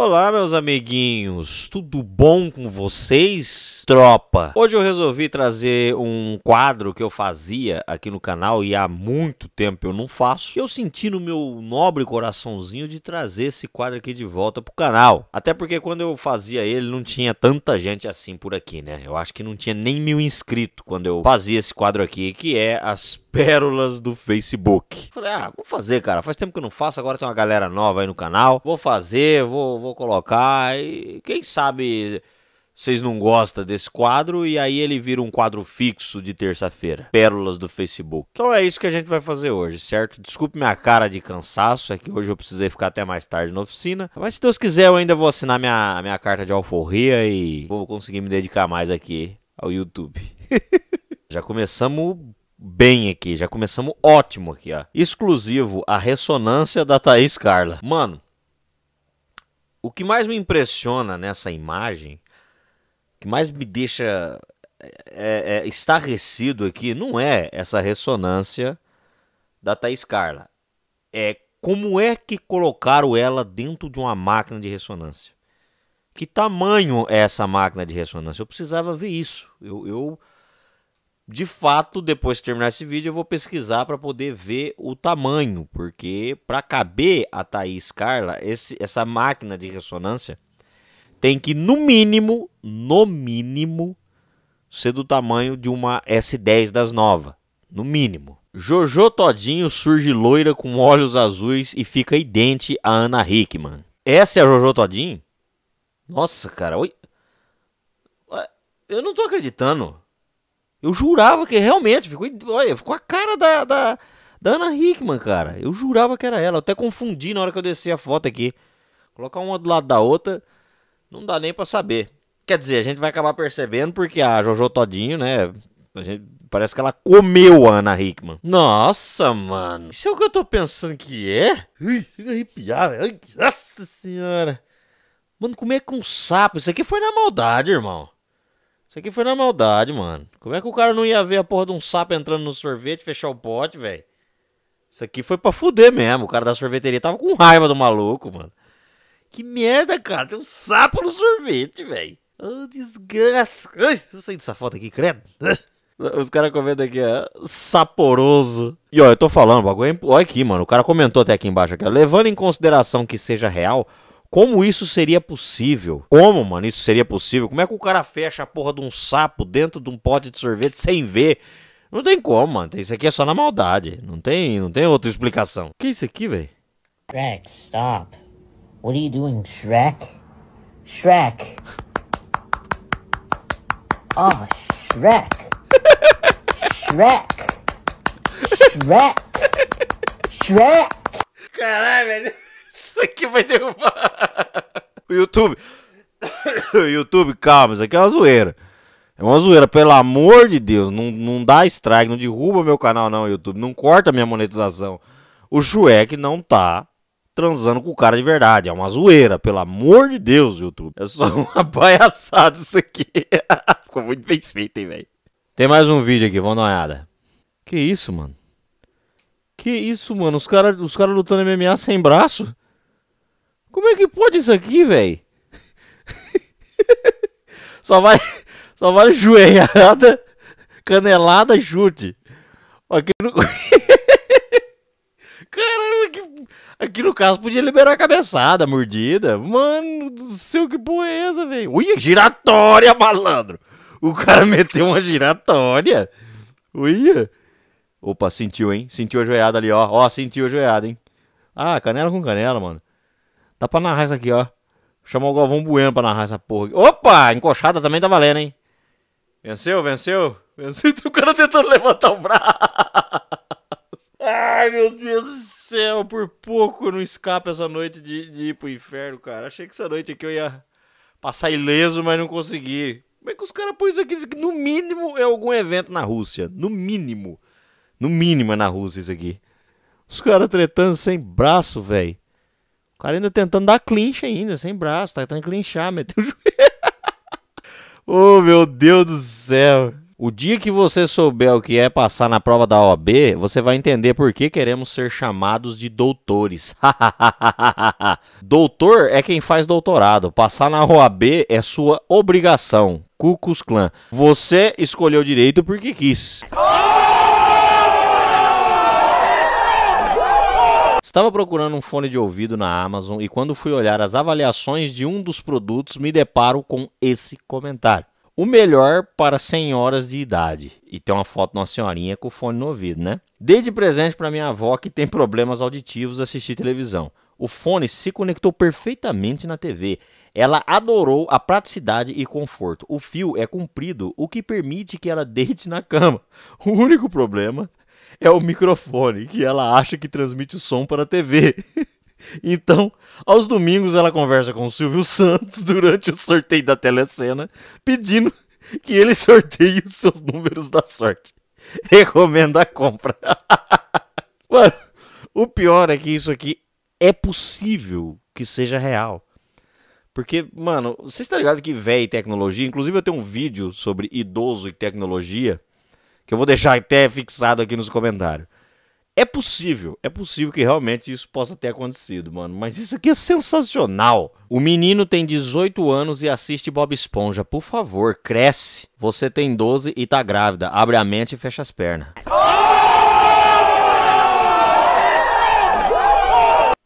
Olá, meus amiguinhos, tudo bom com vocês? Tropa! Hoje eu resolvi trazer um quadro que eu fazia aqui no canal e há muito tempo eu não faço. Eu senti no meu nobre coraçãozinho de trazer esse quadro aqui de volta pro canal. Até porque quando eu fazia ele não tinha tanta gente assim por aqui, né? Eu acho que não tinha nem mil inscritos quando eu fazia esse quadro aqui, que é as pérolas do Facebook. Falei, ah, vou fazer, cara. Faz tempo que eu não faço, agora tem uma galera nova aí no canal. Vou fazer, vou, vou colocar e quem sabe vocês não gostam desse quadro e aí ele vira um quadro fixo de terça-feira. Pérolas do Facebook. Então é isso que a gente vai fazer hoje, certo? Desculpe minha cara de cansaço, é que hoje eu precisei ficar até mais tarde na oficina. Mas se Deus quiser, eu ainda vou assinar minha, minha carta de alforria e vou conseguir me dedicar mais aqui ao YouTube. Já começamos bem aqui, já começamos ótimo aqui, ó. Exclusivo, a ressonância da Thaís Carla. Mano, o que mais me impressiona nessa imagem que mais me deixa é, é, estarrecido aqui não é essa ressonância da Thaís Carla. É como é que colocaram ela dentro de uma máquina de ressonância. Que tamanho é essa máquina de ressonância? Eu precisava ver isso. Eu, eu de fato, depois de terminar esse vídeo, eu vou pesquisar para poder ver o tamanho, porque para caber a Thaís Carla, esse, essa máquina de ressonância tem que, no mínimo, no mínimo, ser do tamanho de uma S10 das novas. No mínimo. Jojo Todinho surge loira com olhos azuis e fica idente a Ana Hickman. Essa é a Jojo Todinho? Nossa, cara. Oi. Eu não tô acreditando. Eu jurava que realmente ficou. Olha, ficou a cara da, da, da Ana Hickman, cara. Eu jurava que era ela. Eu até confundi na hora que eu desci a foto aqui. Colocar uma do lado da outra. Não dá nem para saber. Quer dizer, a gente vai acabar percebendo porque a Jojo Todinho, né? Gente, parece que ela comeu a Ana Hickman. Nossa, mano. Isso é o que eu tô pensando que é? Ui, fica arrepiado, velho. Nossa senhora. Mano, como é com um sapo? Isso aqui foi na maldade, irmão. Isso aqui foi na maldade, mano. Como é que o cara não ia ver a porra de um sapo entrando no sorvete, fechar o pote, velho? Isso aqui foi pra fuder mesmo. O cara da sorveteria tava com raiva do maluco, mano. Que merda, cara. Tem um sapo no sorvete, velho. Oh, desgraça. Ai, eu saí dessa foto aqui, credo. Os caras comentam aqui, ó. Saporoso. E ó, eu tô falando, bagulho. É olha aqui, mano. O cara comentou até aqui embaixo aqui, ó. Levando em consideração que seja real, como isso seria possível? Como, mano, isso seria possível? Como é que o cara fecha a porra de um sapo dentro de um pote de sorvete sem ver? Não tem como, mano. Isso aqui é só na maldade. Não tem, não tem outra explicação. Que é isso aqui, velho? Shrek, stop. What are you doing, Shrek? Shrek. Oh, Shrek. Shrek. Shrek. Shrek. Caralho, velho. Isso aqui vai derrubar. O YouTube. O YouTube, calma, isso aqui é uma zoeira. É uma zoeira, pelo amor de Deus. Não, não dá strike, não derruba meu canal, não, YouTube. Não corta minha monetização. O Shrek não tá transando com o cara de verdade. É uma zoeira, pelo amor de Deus, YouTube. É só uma palhaçada isso aqui. Ficou muito bem feito, hein, velho. Tem mais um vídeo aqui, vamos dar uma olhada. Que isso, mano? Que isso, mano? Os caras os cara lutando MMA sem braço? Como é que pode isso aqui, velho? só vai só vai joelhada, canelada, chute. Aqui no Caramba, que... aqui no caso podia liberar a cabeçada, a mordida. Mano do céu, que porra é essa, velho? Ui, giratória, malandro. O cara meteu uma giratória. Ui. Opa, sentiu, hein? Sentiu a joelhada ali, ó. Ó, sentiu a joelhada, hein? Ah, canela com canela, mano. Dá pra narrar isso aqui, ó. Chamou o Galvão Bueno pra narrar essa porra. Opa! Encoxada também tá valendo, hein? Venceu, venceu? Venceu. O cara tentando levantar o braço. Ai, meu Deus do céu. Por pouco não escapo essa noite de, de ir pro inferno, cara. Achei que essa noite aqui eu ia passar ileso, mas não consegui. Como é que os caras põem isso aqui? Isso aqui? No mínimo é algum evento na Rússia. No mínimo. No mínimo é na Rússia isso aqui. Os caras tretando sem braço, velho. O cara ainda tentando dar clinch ainda, sem braço, tá tentando clinchar, meteu o joelho. oh, meu Deus do céu. O dia que você souber o que é passar na prova da OAB, você vai entender por que queremos ser chamados de doutores. Doutor é quem faz doutorado. Passar na OAB é sua obrigação. Cucus Clan. Você escolheu direito porque quis. Estava procurando um fone de ouvido na Amazon e quando fui olhar as avaliações de um dos produtos, me deparo com esse comentário. O melhor para senhoras de idade. E tem uma foto de uma senhorinha com o fone no ouvido, né? Dei de presente para minha avó que tem problemas auditivos assistir televisão. O fone se conectou perfeitamente na TV. Ela adorou a praticidade e conforto. O fio é comprido, o que permite que ela deite na cama. O único problema é o microfone, que ela acha que transmite o som para a TV. Então, aos domingos ela conversa com o Silvio Santos durante o sorteio da telecena, pedindo que ele sorteie os seus números da sorte. Recomendo a compra. Mano, o pior é que isso aqui é possível que seja real. Porque, mano, vocês estão ligados que e tecnologia, inclusive eu tenho um vídeo sobre idoso e tecnologia, que eu vou deixar até fixado aqui nos comentários. É possível, é possível que realmente isso possa ter acontecido, mano. Mas isso aqui é sensacional. O menino tem 18 anos e assiste Bob Esponja. Por favor, cresce. Você tem 12 e tá grávida. Abre a mente e fecha as pernas.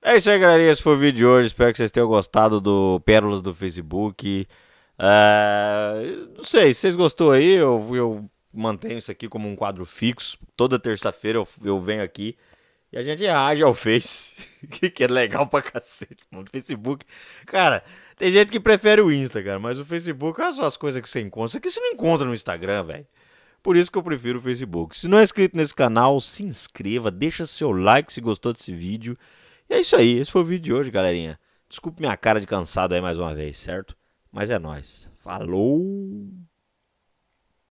É isso aí, galerinha. Esse foi o vídeo de hoje. Espero que vocês tenham gostado do Pérolas do Facebook. Uh, não sei, se vocês gostou aí, eu, eu mantenho isso aqui como um quadro fixo. Toda terça-feira eu, eu venho aqui e a gente reage ao Face, que é legal pra cacete, mano. Facebook. Cara, tem gente que prefere o Insta, cara, mas o Facebook, olha só as coisas que você encontra. Aqui você não encontra no Instagram, velho. Por isso que eu prefiro o Facebook. Se não é inscrito nesse canal, se inscreva, deixa seu like se gostou desse vídeo. E é isso aí, esse foi o vídeo de hoje, galerinha. Desculpe minha cara de cansado aí mais uma vez, certo? Mas é nóis. Falou!